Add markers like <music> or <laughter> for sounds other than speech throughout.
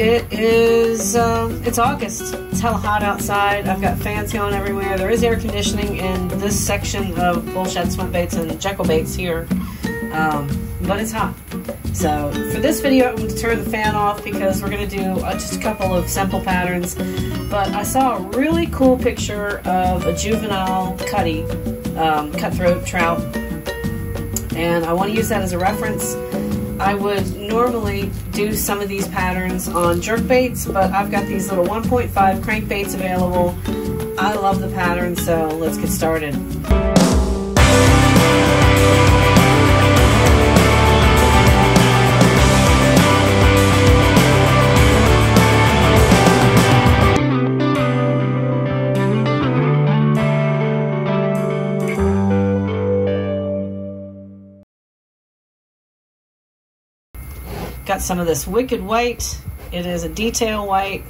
It is, um, it's August. It's hella hot outside. I've got fans going everywhere. There is air conditioning in this section of Bullshad Swim Baits and Jekyll Baits here, um, but it's hot. So for this video, I'm going to turn the fan off because we're going to do uh, just a couple of simple patterns. But I saw a really cool picture of a juvenile cutty, um, cutthroat trout, and I want to use that as a reference. I would normally do some of these patterns on jerk baits, but I've got these little 1.5 crankbaits available. I love the pattern, so let's get started. Got some of this Wicked White. It is a detail white.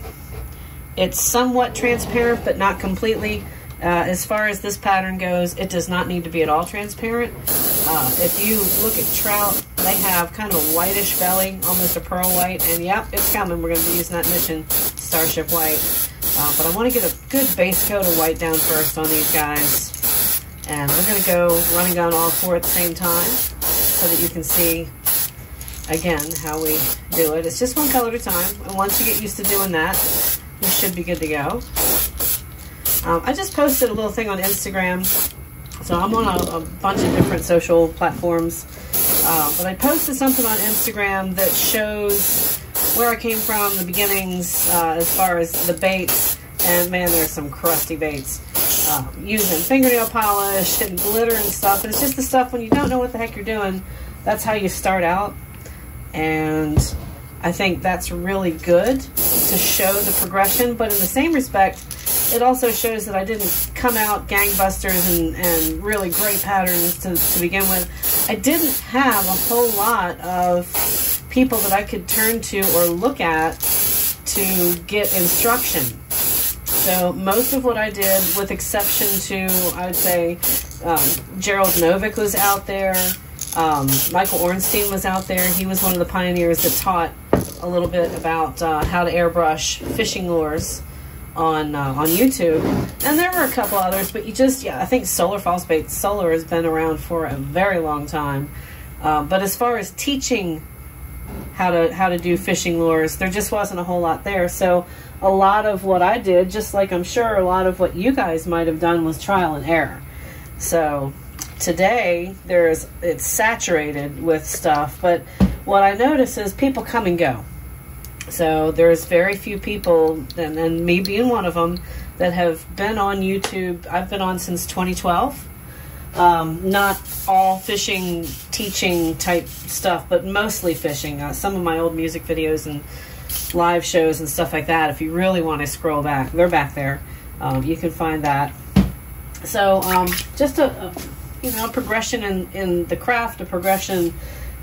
It's somewhat transparent, but not completely. Uh, as far as this pattern goes, it does not need to be at all transparent. Uh, if you look at trout, they have kind of a whitish belly, almost a pearl white. And yep, it's coming. We're going to be using that Mission Starship White. Uh, but I want to get a good base coat of white down first on these guys. And we're going to go running down all four at the same time so that you can see again how we do it. It's just one color at a time, and once you get used to doing that, you should be good to go. Um, I just posted a little thing on Instagram, so I'm on a, a bunch of different social platforms, uh, but I posted something on Instagram that shows where I came from, the beginnings, uh, as far as the baits, and man, there's some crusty baits. Uh, using fingernail polish and glitter and stuff, and it's just the stuff when you don't know what the heck you're doing, that's how you start out and I think that's really good to show the progression. But in the same respect, it also shows that I didn't come out gangbusters and, and really great patterns to, to begin with. I didn't have a whole lot of people that I could turn to or look at to get instruction. So most of what I did, with exception to, I would say, um, Gerald Novick was out there. Um, Michael Ornstein was out there. He was one of the pioneers that taught a little bit about uh, how to airbrush fishing lures on uh, on YouTube. And there were a couple others, but you just yeah, I think Solar False Bait Solar has been around for a very long time. Uh, but as far as teaching how to how to do fishing lures, there just wasn't a whole lot there. So a lot of what I did, just like I'm sure a lot of what you guys might have done, was trial and error. So today there's it's saturated with stuff but what i notice is people come and go. So there's very few people and, and me being one of them that have been on youtube i've been on since 2012 um, not all fishing teaching type stuff but mostly fishing. Uh, some of my old music videos and live shows and stuff like that if you really want to scroll back they're back there. Um, you can find that. So um, just a, a you know, progression in, in the craft, a progression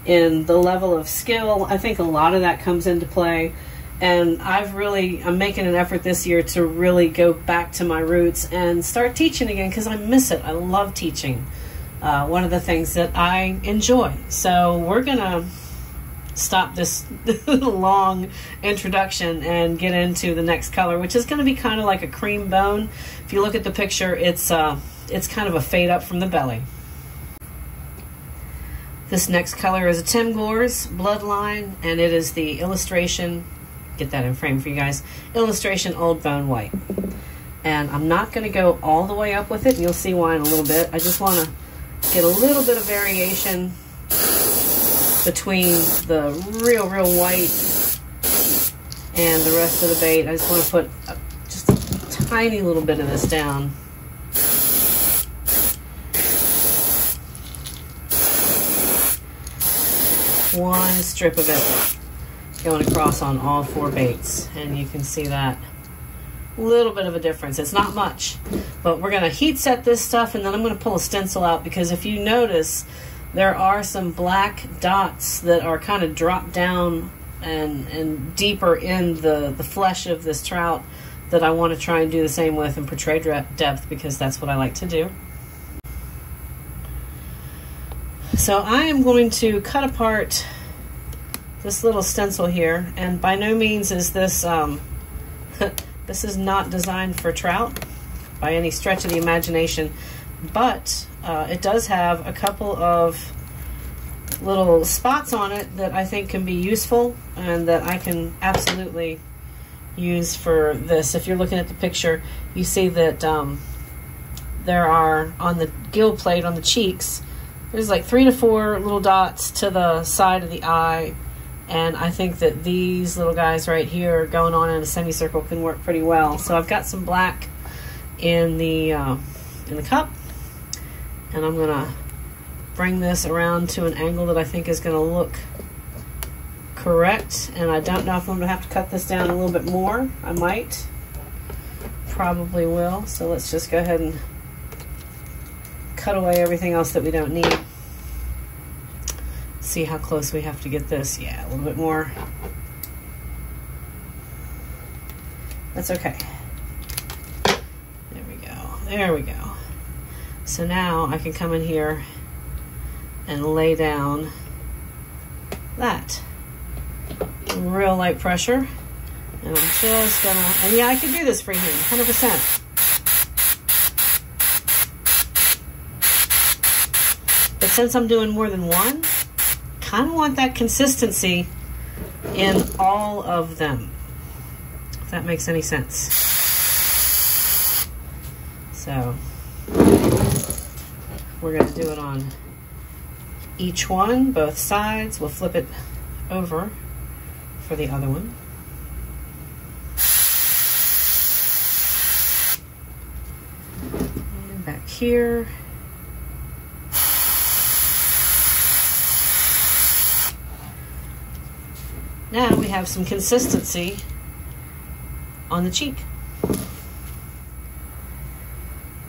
in the level of skill. I think a lot of that comes into play. And I've really, I'm making an effort this year to really go back to my roots and start teaching again because I miss it. I love teaching. Uh, one of the things that I enjoy. So we're going to stop this <laughs> long introduction and get into the next color, which is going to be kind of like a cream bone. If you look at the picture, it's uh, it's kind of a fade up from the belly. This next color is a Tim Gores Bloodline, and it is the illustration, get that in frame for you guys, illustration Old Bone White. And I'm not going to go all the way up with it, you'll see why in a little bit. I just want to get a little bit of variation between the real, real white and the rest of the bait. I just want to put just a tiny little bit of this down. One strip of it going across on all four baits and you can see that little bit of a difference. It's not much but we're going to heat set this stuff and then I'm going to pull a stencil out because if you notice there are some black dots that are kind of dropped down and and deeper in the the flesh of this trout that I want to try and do the same with and portray depth because that's what I like to do so I am going to cut apart this little stencil here, and by no means is this, um, <laughs> this is not designed for trout by any stretch of the imagination, but uh, it does have a couple of little spots on it that I think can be useful and that I can absolutely use for this. If you're looking at the picture, you see that um, there are on the gill plate on the cheeks, there's like three to four little dots to the side of the eye. And I think that these little guys right here going on in a semicircle can work pretty well. So I've got some black in the uh, in the cup, and I'm gonna bring this around to an angle that I think is gonna look correct. And I don't know if I'm gonna have to cut this down a little bit more. I might, probably will. So let's just go ahead and cut away everything else that we don't need. See how close we have to get this. Yeah, a little bit more. That's okay. There we go. There we go. So now I can come in here and lay down that. Real light pressure. And I'm just gonna, and yeah, I can do this freehand, 100%. But since I'm doing more than one, kind of want that consistency in all of them. If that makes any sense. So we're going to do it on each one, both sides. We'll flip it over for the other one. And back here. Now we have some consistency on the cheek.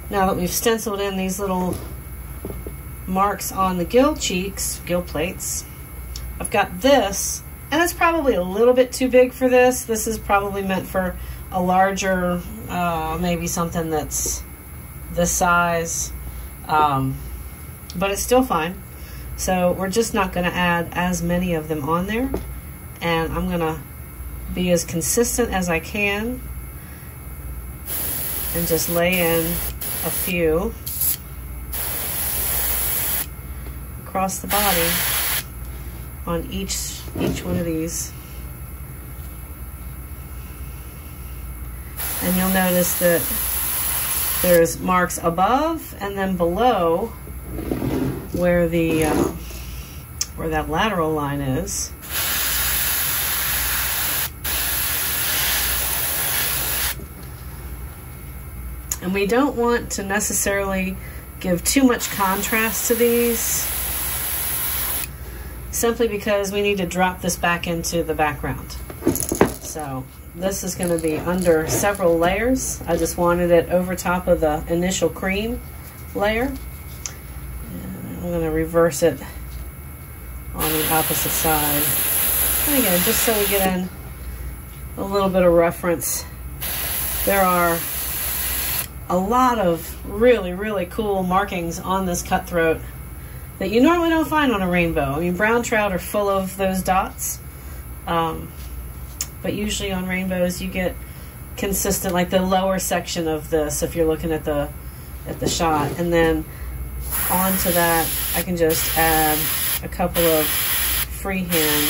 Now that we've stenciled in these little marks on the gill cheeks, gill plates, I've got this, and it's probably a little bit too big for this. This is probably meant for a larger, uh, maybe something that's this size, um, but it's still fine. So we're just not going to add as many of them on there and I'm gonna be as consistent as I can and just lay in a few across the body on each each one of these. And you'll notice that there's marks above and then below where the uh, where that lateral line is And we don't want to necessarily give too much contrast to these simply because we need to drop this back into the background. So this is going to be under several layers. I just wanted it over top of the initial cream layer. And I'm going to reverse it on the opposite side. And again, just so we get in a little bit of reference, there are a lot of really, really cool markings on this cutthroat that you normally don't find on a rainbow. I mean, brown trout are full of those dots, um, but usually on rainbows you get consistent, like the lower section of this, if you're looking at the at the shot, and then onto that I can just add a couple of freehand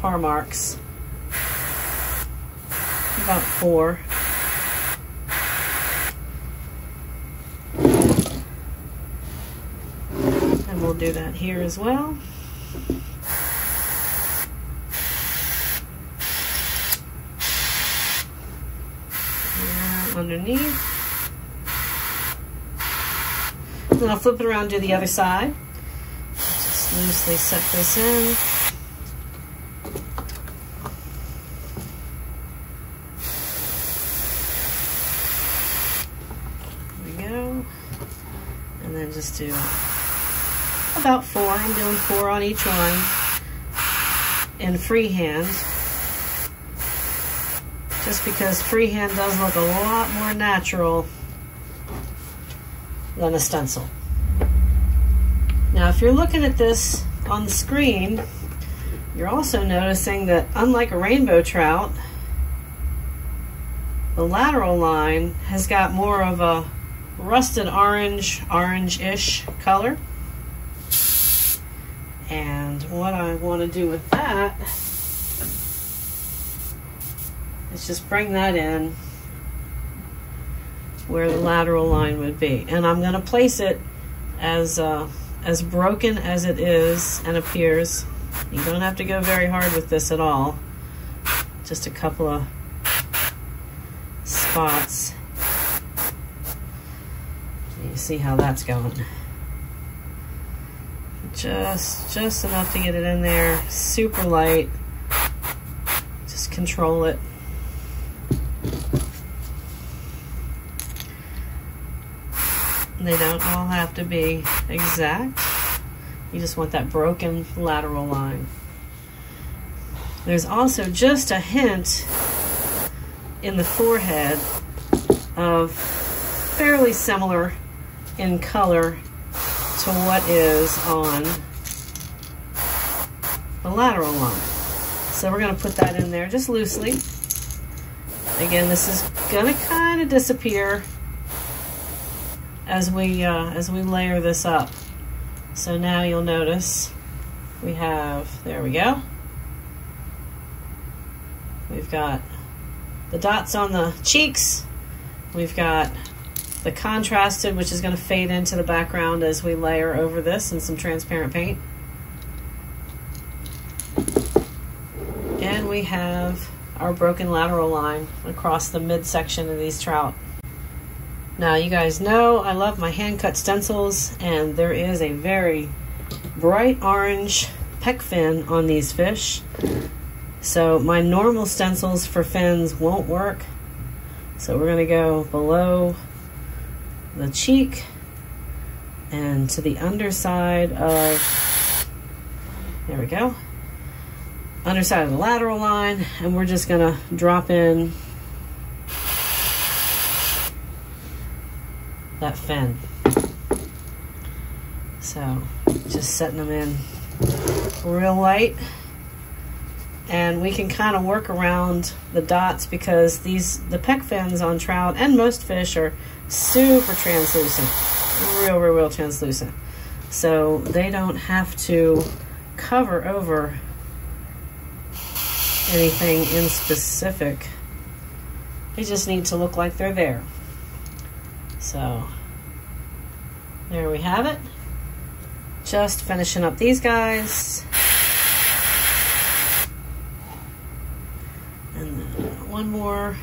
parr marks, about four. we'll do that here as well. underneath. Then I'll flip it around to the other side. Just loosely set this in. There we go. And then just do about four. I'm doing four on each one in freehand. Just because freehand does look a lot more natural than a stencil. Now, if you're looking at this on the screen, You're also noticing that unlike a rainbow trout, the lateral line has got more of a rusted orange, orange-ish color. And what I want to do with that is just bring that in where the lateral line would be. And I'm going to place it as, uh, as broken as it is and appears. You don't have to go very hard with this at all. Just a couple of spots. You see how that's going. Just, just enough to get it in there. Super light. Just control it. They don't all have to be exact. You just want that broken lateral line. There's also just a hint in the forehead of fairly similar in color to what is on the lateral line. So we're going to put that in there just loosely. Again, this is going to kind of disappear as we uh, as we layer this up. So now you'll notice we have, there we go. We've got the dots on the cheeks. We've got the contrasted, which is going to fade into the background as we layer over this in some transparent paint. And we have our broken lateral line across the midsection of these trout. Now you guys know I love my hand cut stencils and there is a very bright orange pec fin on these fish. So my normal stencils for fins won't work. So we're gonna go below the cheek and to the underside of, there we go, underside of the lateral line and we're just gonna drop in that fin. So just setting them in real light and we can kind of work around the dots because these the pec fins on trout and most fish are super translucent real real real translucent so they don't have to cover over anything in specific they just need to look like they're there so there we have it. Just finishing up these guys. And one more.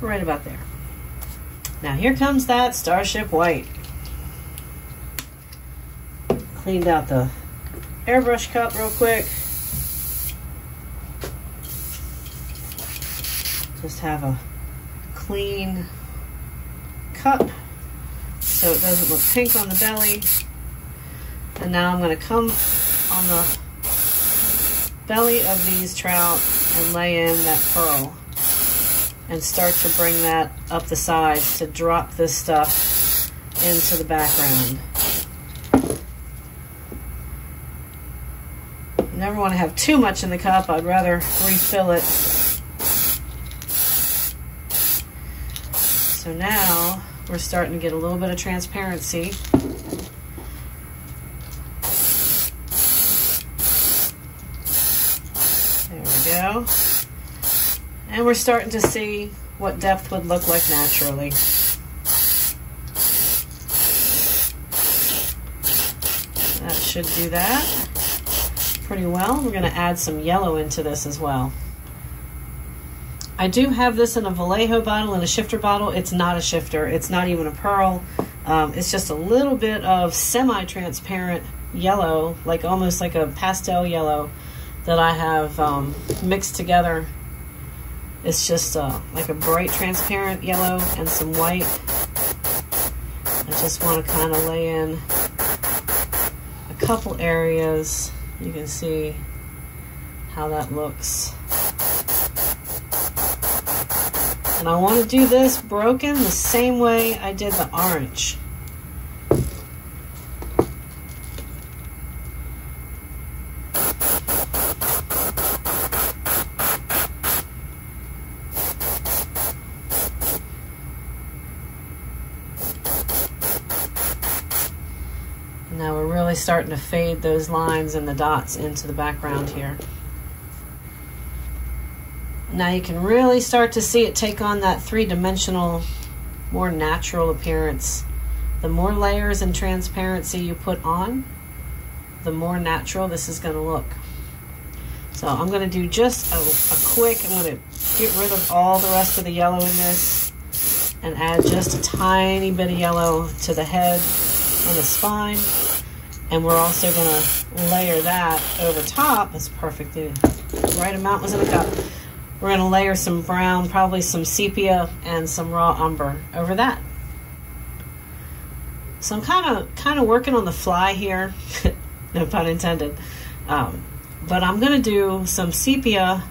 Right about there. Now here comes that Starship White. Cleaned out the airbrush cup real quick. Just have a clean cup so it doesn't look pink on the belly. And now I'm going to come on the belly of these trout and lay in that pearl and start to bring that up the sides to drop this stuff into the background. Never want to have too much in the cup. I'd rather refill it So now we're starting to get a little bit of transparency. There we go. And we're starting to see what depth would look like naturally. That should do that pretty well. We're going to add some yellow into this as well. I do have this in a Vallejo bottle and a shifter bottle. It's not a shifter. It's not even a pearl. Um, it's just a little bit of semi-transparent yellow, like almost like a pastel yellow that I have um, mixed together. It's just uh, like a bright transparent yellow and some white. I just want to kind of lay in a couple areas. You can see how that looks. And I want to do this broken the same way I did the orange. Now we're really starting to fade those lines and the dots into the background here. Now you can really start to see it take on that three-dimensional, more natural appearance. The more layers and transparency you put on, the more natural this is going to look. So I'm going to do just a, a quick, I'm going to get rid of all the rest of the yellow in this and add just a tiny bit of yellow to the head and the spine. And we're also going to layer that over top. That's perfect. The right amount was in the cup. We're going to layer some brown, probably some sepia and some raw umber over that. So I'm kind of kind of working on the fly here, <laughs> no pun intended. Um, but I'm going to do some sepia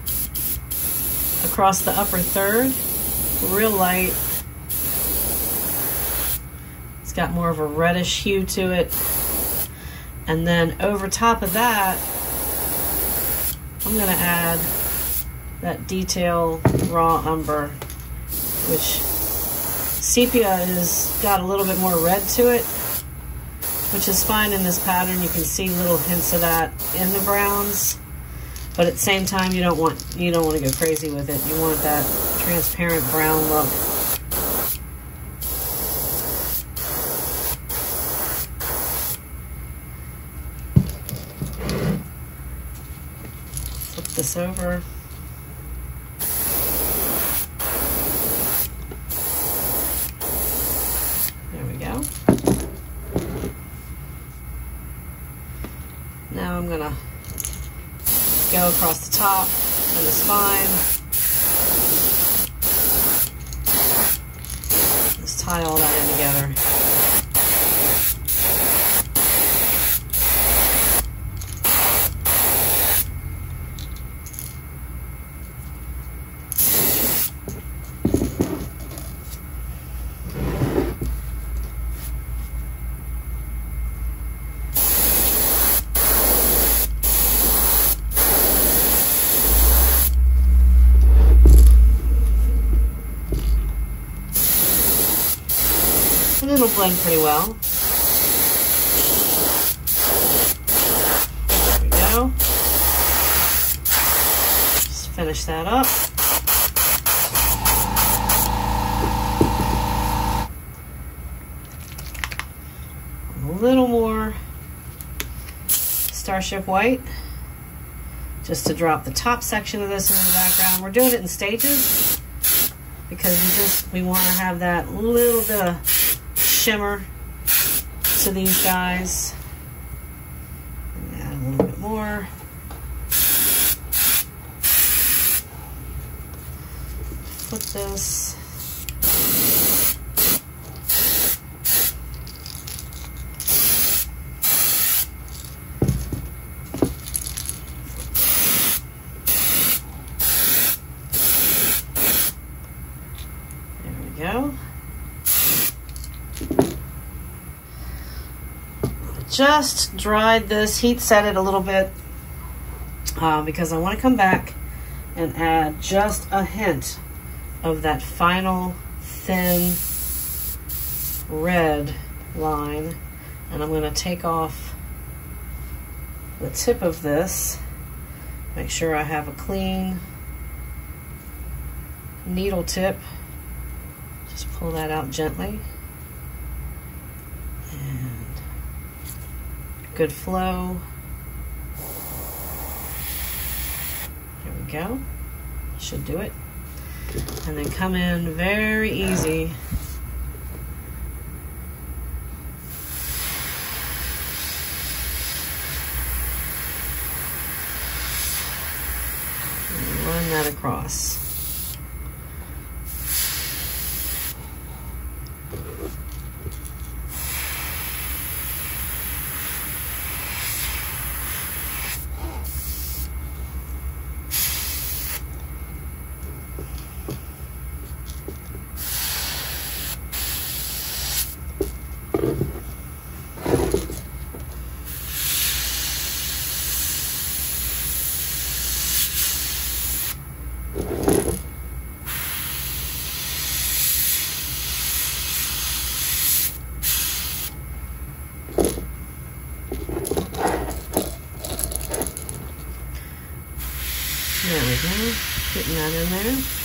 across the upper third, real light. It's got more of a reddish hue to it. And then over top of that, I'm going to add that detail raw umber, which sepia is got a little bit more red to it, which is fine in this pattern. You can see little hints of that in the browns, but at the same time, you don't want you don't want to go crazy with it. You want that transparent brown look. Flip this over. There we go. Now I'm gonna go across the top and the spine. Let's tie all that in together. It'll blend pretty well. There we go. Just finish that up. A little more Starship White just to drop the top section of this in the background. We're doing it in stages because we just we want to have that little bit of shimmer to these guys. Add a little bit more. Put this. There we go. Just dried this, heat set it a little bit uh, because I want to come back and add just a hint of that final thin red line. And I'm going to take off the tip of this, make sure I have a clean needle tip. Just pull that out gently. Good flow. There we go. Should do it. And then come in very easy. run that across. you go. Getting that in there.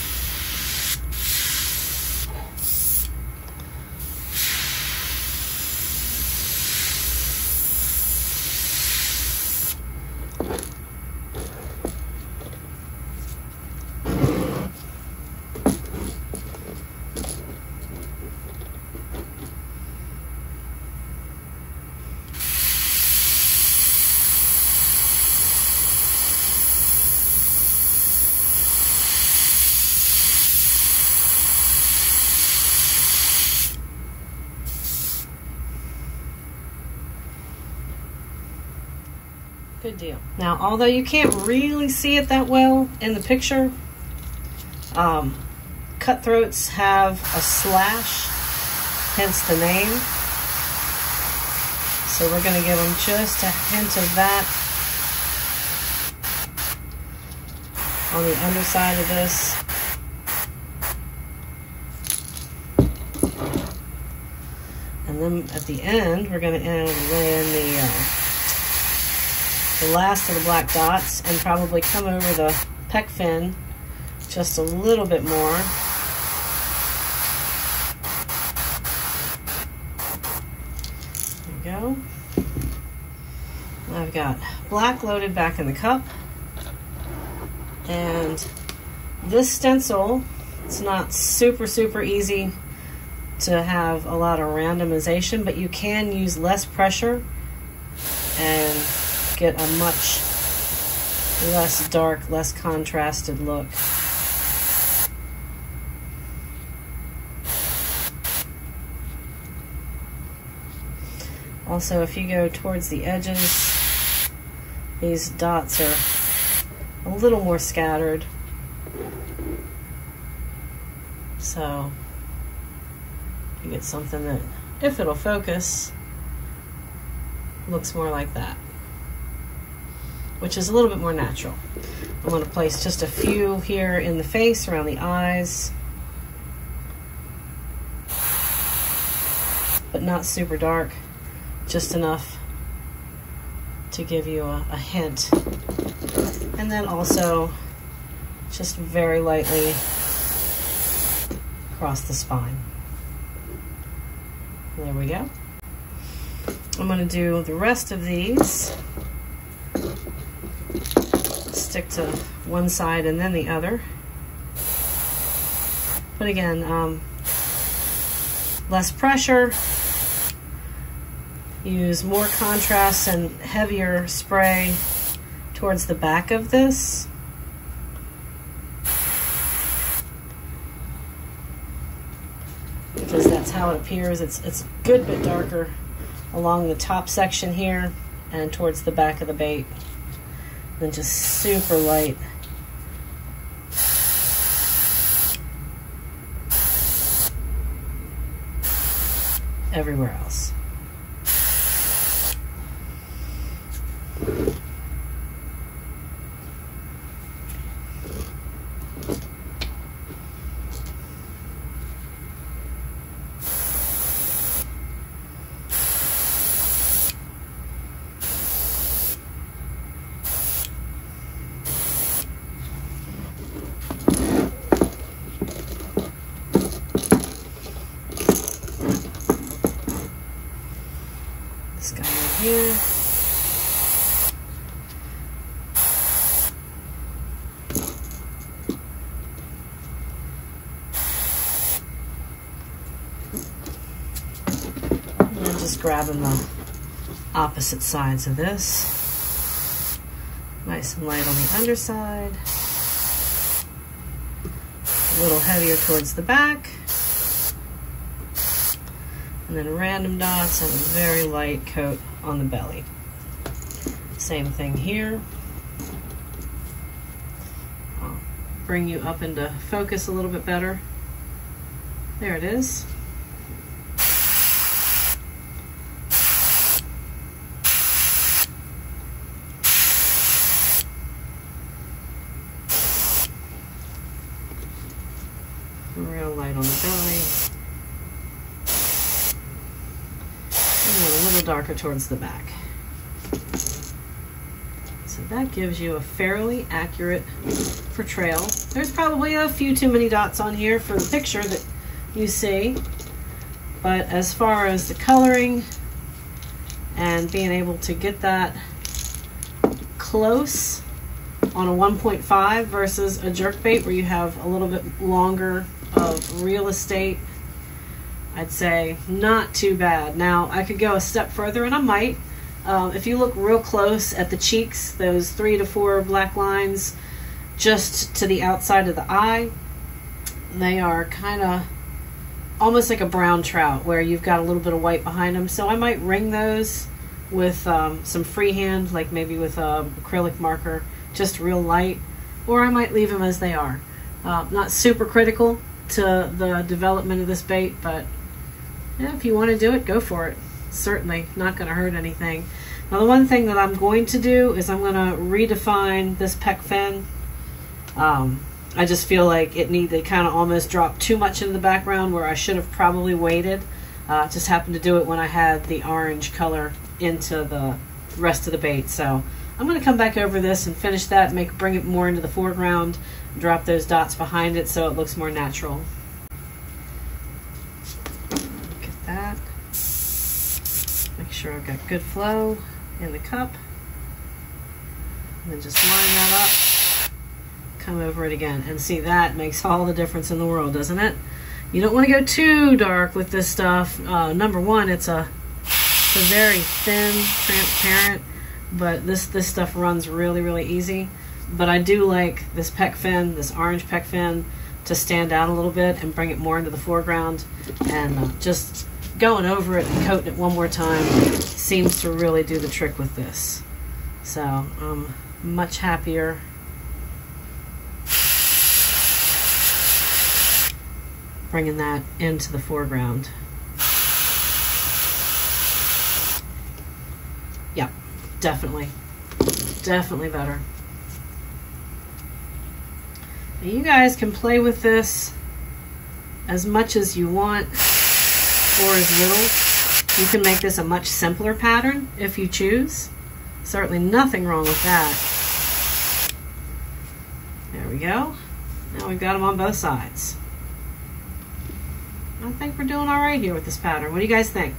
Good deal. Now, although you can't really see it that well in the picture, um, cutthroats have a slash, hence the name. So we're going to give them just a hint of that on the underside of this. And then at the end, we're going to lay in the uh, the last of the black dots and probably come over the pec fin just a little bit more. There we go. I've got black loaded back in the cup. And this stencil, it's not super, super easy to have a lot of randomization, but you can use less pressure and get a much less dark, less contrasted look. Also, if you go towards the edges, these dots are a little more scattered. So, you get something that, if it'll focus, looks more like that which is a little bit more natural. I'm to place just a few here in the face, around the eyes, but not super dark, just enough to give you a, a hint. And then also just very lightly across the spine. There we go. I'm going to do the rest of these stick to one side and then the other. But again, um, less pressure, use more contrast and heavier spray towards the back of this. Because that's how it appears. It's, it's a good bit darker along the top section here and towards the back of the bait then just super light. Everywhere else. here. And just grabbing the opposite sides of this. Nice and light on the underside. A little heavier towards the back. And then random dots and a very light coat on the belly. Same thing here. I'll bring you up into focus a little bit better. There it is. Real light on the belly. Darker towards the back. So that gives you a fairly accurate portrayal. There's probably a few too many dots on here for the picture that you see. But as far as the coloring and being able to get that close on a 1.5 versus a jerk bait where you have a little bit longer of real estate, I'd say not too bad. Now I could go a step further and I might. Um, if you look real close at the cheeks, those three to four black lines just to the outside of the eye, they are kind of almost like a brown trout where you've got a little bit of white behind them. So I might ring those with um, some freehand, like maybe with a acrylic marker, just real light, or I might leave them as they are. Uh, not super critical to the development of this bait, but yeah, if you want to do it, go for it. Certainly not going to hurt anything. Now the one thing that I'm going to do is I'm going to redefine this pec fin. Um, I just feel like it need it kind of almost dropped too much into the background where I should have probably waited. Uh, just happened to do it when I had the orange color into the rest of the bait. So I'm going to come back over this and finish that, make bring it more into the foreground, drop those dots behind it so it looks more natural. Look at that. Make sure I've got good flow in the cup. And then just line that up. Come over it again. And see that makes all the difference in the world doesn't it? You don't want to go too dark with this stuff. Uh, number one it's a, it's a very thin transparent but this this stuff runs really really easy. But I do like this pec fin this orange pec fin to stand out a little bit and bring it more into the foreground and uh, just going over it and coating it one more time seems to really do the trick with this so I'm much happier bringing that into the foreground. Yeah, definitely. Definitely better. Now you guys can play with this as much as you want or as little. You can make this a much simpler pattern if you choose. Certainly nothing wrong with that. There we go. Now we've got them on both sides. I think we're doing all right here with this pattern. What do you guys think?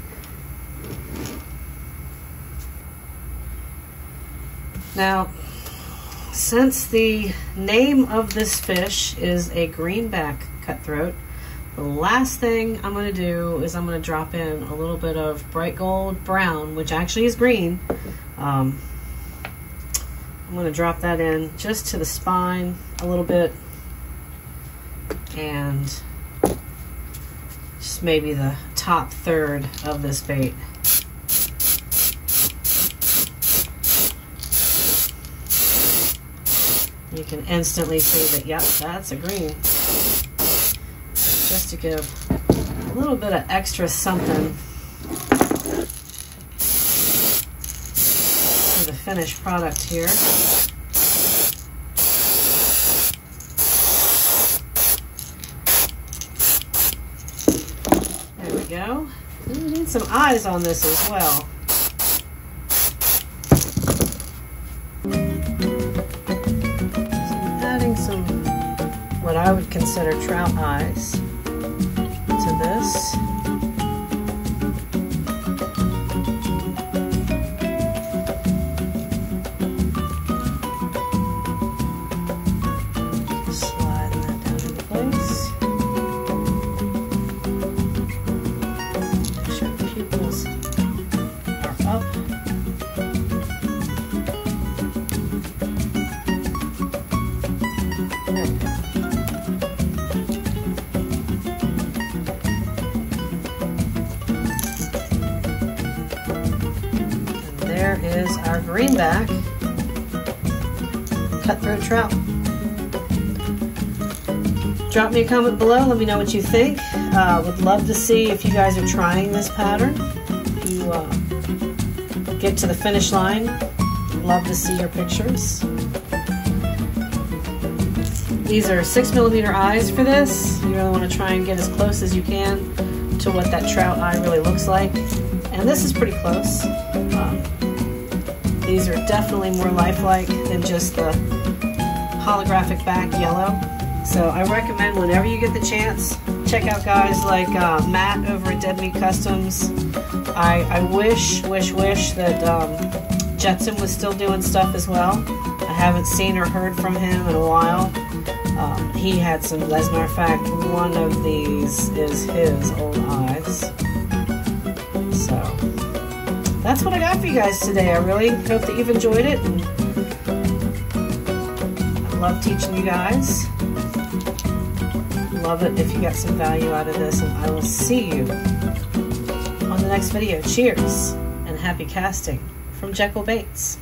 Now, since the name of this fish is a greenback cutthroat, the last thing I'm going to do is I'm going to drop in a little bit of bright gold brown, which actually is green. Um, I'm going to drop that in just to the spine a little bit and just maybe the top third of this bait. You can instantly see that, yep, that's a green. Just to give a little bit of extra something to the finished product here. There we go. We need some eyes on this as well. So adding some, what I would consider trout eyes this. Greenback cutthroat trout. Drop me a comment below. Let me know what you think. Uh, would love to see if you guys are trying this pattern. If you uh, get to the finish line, love to see your pictures. These are six millimeter eyes for this. You really want to try and get as close as you can to what that trout eye really looks like. And this is pretty close. Definitely more lifelike than just the holographic back yellow. So I recommend whenever you get the chance, check out guys like uh, Matt over at Dead Meat Customs. I, I wish, wish, wish that um, Jettson was still doing stuff as well. I haven't seen or heard from him in a while. Um, he had some, as a matter of fact, one of these is his old eyes. That's what I got for you guys today. I really hope that you've enjoyed it. And I love teaching you guys. Love it if you got some value out of this, and I will see you on the next video. Cheers and happy casting from Jekyll Baits.